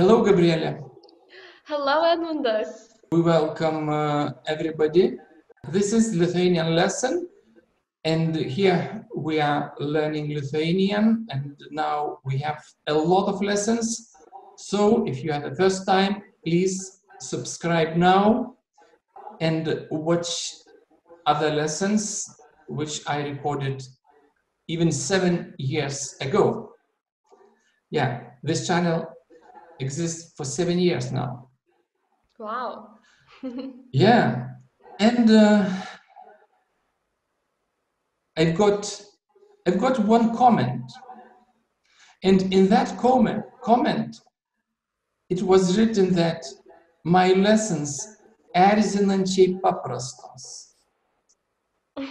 Hello, Gabriele. Hello, Edmundas. We welcome uh, everybody. This is Lithuanian lesson, and here we are learning Lithuanian, and now we have a lot of lessons. So, if you are the first time, please subscribe now and watch other lessons which I recorded even seven years ago. Yeah, this channel exists for seven years now. Wow. Yeah, and uh, I've got I've got one comment, and in that comment comment, it was written that my lessons erzinančiai paprastos.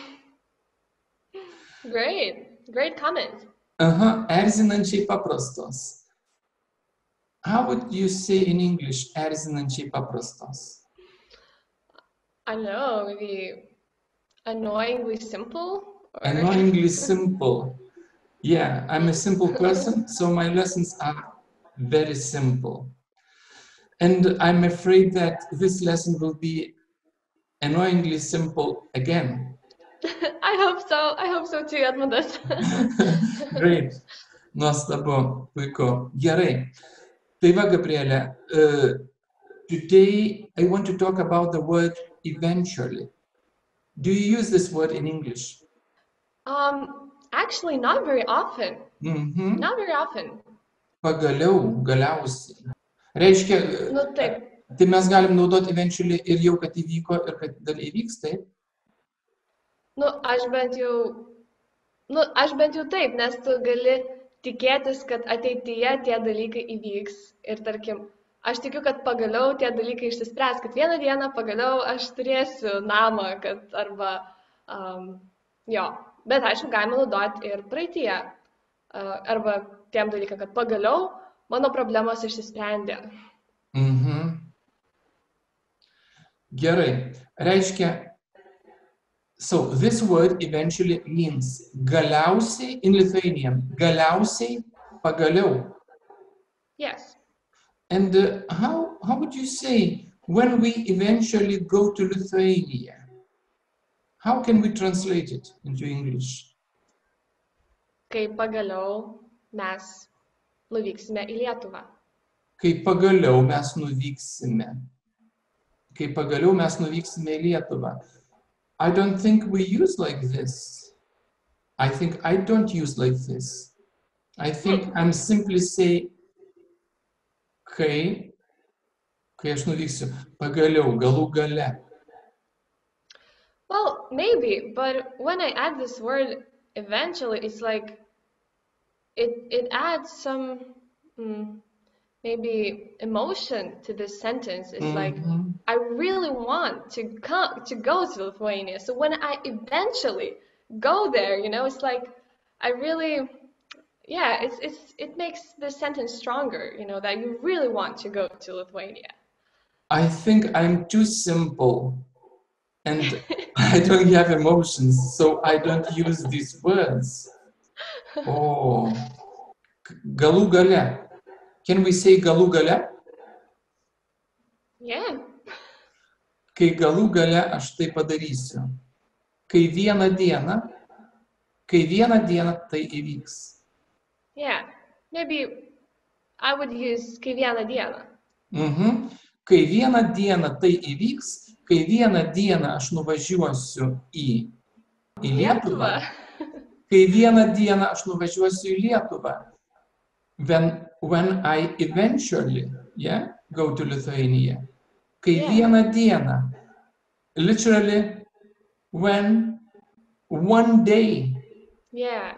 Great. Great comment. Aha, erzinančiai paprastos. How would you say in English erzinančiai paprastos? I know, maybe annoyingly simple? Or... Annoyingly simple. Yeah, I'm a simple person, so my lessons are very simple. And I'm afraid that this lesson will be annoyingly simple again. I hope so. I hope so too, Edmundas. Great. Nuostabu, puiku. Gerai. Tai va, Gabrielė, uh, today I want to talk about the word eventually. Do you use this word in English? um, actually, not very often. Mhm. Not very often. Pagaliau, galiausiai. Reiškia, Nu, taip. tai mes galim naudoti eventually ir jau, kad įvyko ir kad dar įvyks, taip? Nu, aš bent jau. Nu, aš bent jau taip, nes tu gali tikėtis, kad ateityje tie dalykai įvyks. Ir tarkim, aš tikiu, kad pagaliau tie dalykai išsispręs, kad vieną dieną pagaliau aš turėsiu namą, kad arba, um, jo, bet aišku, galima naudoti ir praeitie. Uh, arba tiem dalykam, kad pagaliau mano problemos išsisprendė. Mhm. Gerai. Reiškia, so this word eventually means galiausiai in Lithuanian, galiausiai, pagaliau. Yes. And uh, how, how would you say when we eventually go to Lithuania? How can we translate it into English? Kai pagaliau mes nuvyksime į Lietuvą. Kai pagaliau mes nuvyksime. Kai pagaliau mes nuvyksime į Lietuvą. I don't think we use like this. I think I don't use like this. I think I'm simply say, kai, kai aš nuvyksiu, pagaliau, galų gale. Well, maybe, but when I add this word eventually, it's like it it adds some mm, maybe emotion to this sentence. It's like Mhm. I really want to come to go to Lithuania. So when I eventually go there, you know, it's like I really yeah, it's it's it makes the sentence stronger, you know, that you really want to go to Lithuania. I think I'm too simple and I don't have emotions, so I don't use these words. Oh, galų gale. Can we say galų gale? Yeah. Kai galų gale aš tai padarysiu. Kai vieną dieną, kai vieną dieną tai įvyks. Yeah. Maybe I would use kai vieną dieną. Mhm. Kai vieną dieną tai įvyks, kai vieną dieną aš nuvažiuosiu į, į Lietuvą, kai vieną dieną aš nuvažiuosiu į Lietuvą, when, when I eventually yeah, go to Lithuania, kai Yeah. vieną dieną, literally when one day, Yeah.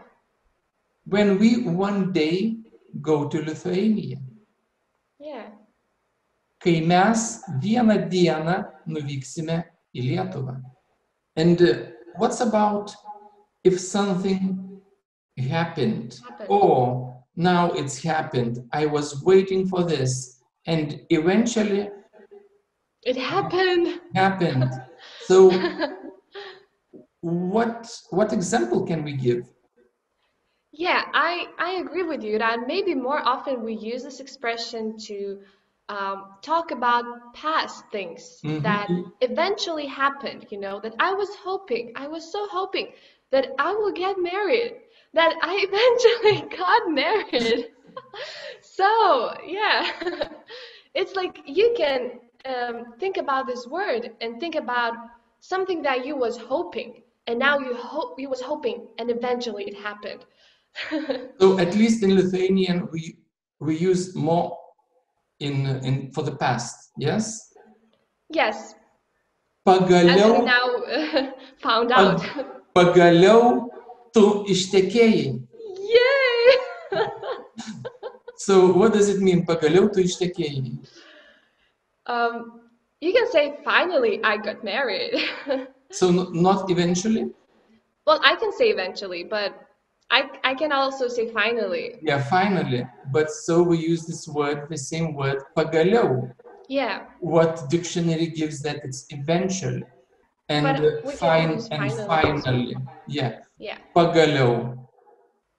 when we one day go to Lithuania, Yeah. kai mes vieną dieną nuvyksime į Lietuvą. And uh, what's about if something happened? Happened. Oh, now it's happened. I was waiting for this and eventually It happened. happened. So what what example can we give? Yeah, I, I agree with you that maybe more often we use this expression to um, talk about past things Mhm. that eventually happened, you know, that I was hoping, I was so hoping that I will get married, that I eventually got married. so, yeah, it's like you can um, think about this word and think about something that you was hoping, and now you hope you was hoping, and eventually it happened. So at least in Lithuanian, we we use more in in for the past. Yes. yes, as Pagaliau, we now found out. Pagaliau tu ištekėjai. Yay! So what does it mean? Pagaliau tu ištekėjai. um, you can say finally I got married. So not eventually. well, I can say eventually, but I I can also say finally. Yeah, finally. But so we use this word, the same word, pagaliau. Yeah, What dictionary gives that it's eventually. And But we can fine and finally. Yeah. yeah.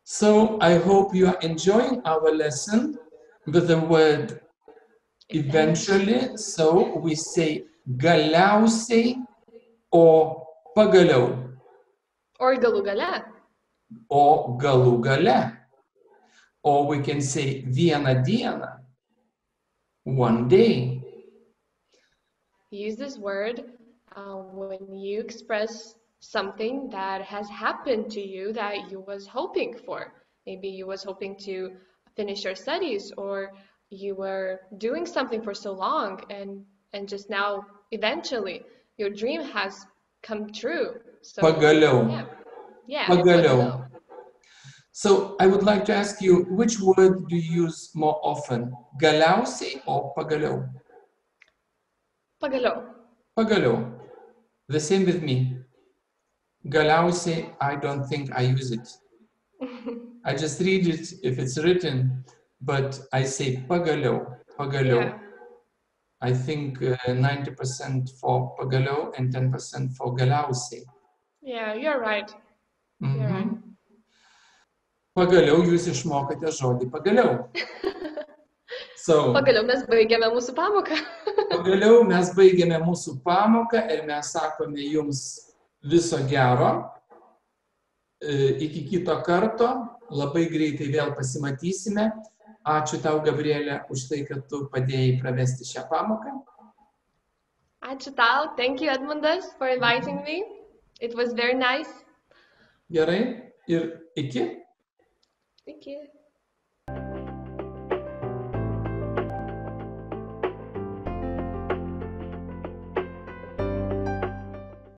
So I hope you are enjoying our lesson with the word eventually. So we say galiausiai or pagaliau Or galų gale. or galų gale. Or we can say vieną dieną, one day. Use this word uh, when you express something that has happened to you that you was hoping for. Maybe you was hoping to finish your studies or you were doing something for so long and and just now eventually your dream has come true. So Pagaliau. yeah. Yeah. Pagaliau. So I would like to ask you, which word do you use more often? Galiausiai or pagaliau? Pagaliau. Pagaliau. The same with me. Galiausiai, I don't think I use it. I just read it if it's written, but I say pagaliau, pagaliau. Yeah. I think uh, 90% for pagaliau and 10% for galiausiai. Yeah, you're right. You're right. Mhm. Pagaliau jūs išmokate žodį pagaliau. So, Pagaliau mes baigėme mūsų pamoką. Pagaliau mes baigėme mūsų pamoką ir mes sakome jums viso gero. E, Iki kito karto, labai greitai vėl pasimatysime. Ačiū tau, Gabrielė, už tai, kad tu padėjai pravesti šią pamoką. Ačiū tau. Thank you, Edmundas, for inviting me. It was very nice. Gerai ir iki. Iki.